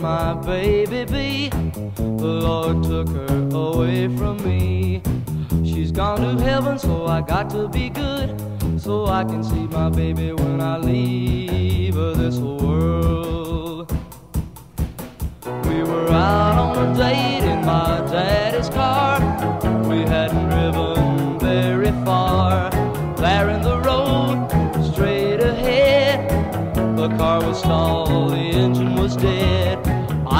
baby be. The Lord took her away from me. She's gone to heaven, so I got to be good. So I can see my baby when I leave this world. We were out on a date in my daddy's car. We hadn't driven very far. There in the road, straight ahead, the car was stalled, the engine was dead.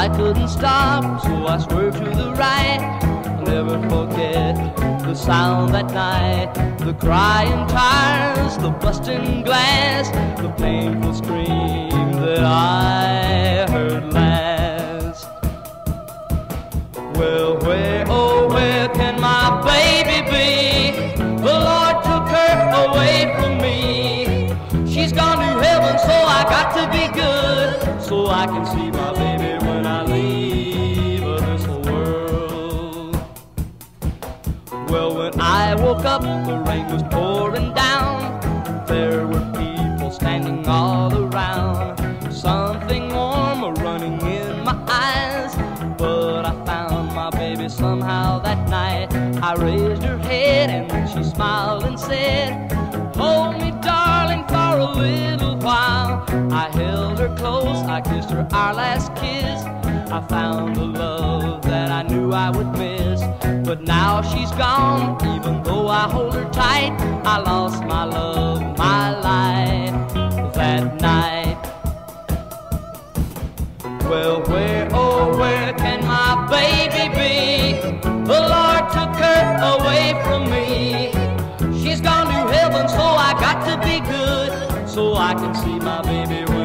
I couldn't stop, so I swerved to the right. I'll never forget the sound that night, the crying tires, the busting glass, the painful scream that I heard last. Well, where, oh, where can my baby be? The Lord took her away from me. She's gone to heaven, so I got to be good, so I can see my woke up, the rain was pouring down. There were people standing all around. Something warm running in my eyes. But I found my baby somehow that night. I raised her head and she smiled and said, Hold me, darling, for a little while. I held her close, I kissed her our last kiss. I found the love that I knew I would miss. But now she's gone, even though I hold her tight. I lost my love, my life that night. Well, where, oh, where can my baby be? The Lord took her away from me. She's gone to heaven, so I got to be good, so I can see my baby.